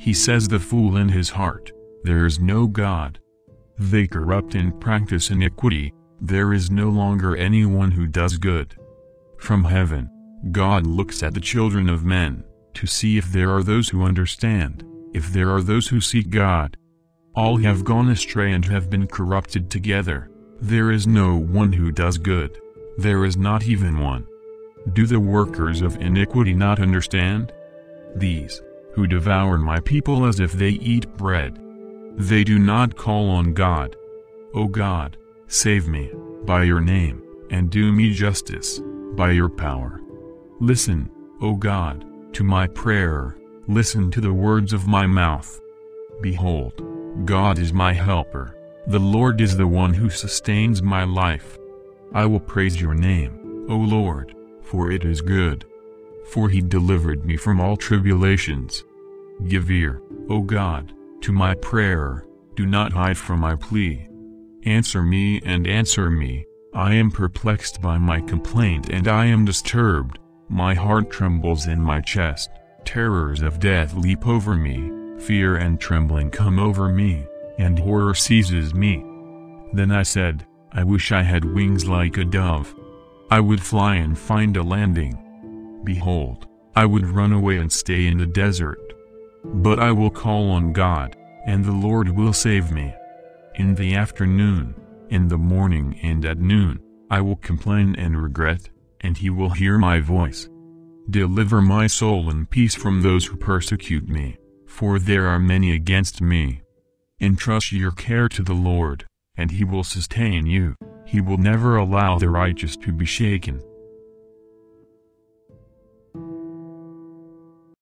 He says the fool in his heart, There is no God. They corrupt and practice iniquity, there is no longer anyone who does good. From heaven, God looks at the children of men, to see if there are those who understand, if there are those who seek God. All have gone astray and have been corrupted together, there is no one who does good, there is not even one. Do the workers of iniquity not understand? These, who devour my people as if they eat bread. They do not call on God. O God, save me, by your name, and do me justice, by your power. Listen, O God, to my prayer, listen to the words of my mouth. Behold, God is my helper, the Lord is the one who sustains my life. I will praise your name, O Lord, for it is good. For he delivered me from all tribulations. Give ear, O God, to my prayer, do not hide from my plea. Answer me and answer me, I am perplexed by my complaint and I am disturbed, my heart trembles in my chest, terrors of death leap over me, fear and trembling come over me, and horror seizes me. Then I said, I wish I had wings like a dove. I would fly and find a landing. Behold, I would run away and stay in the desert. But I will call on God, and the Lord will save me. In the afternoon, in the morning and at noon, I will complain and regret, and he will hear my voice. Deliver my soul in peace from those who persecute me, for there are many against me. Entrust your care to the Lord, and he will sustain you, he will never allow the righteous to be shaken.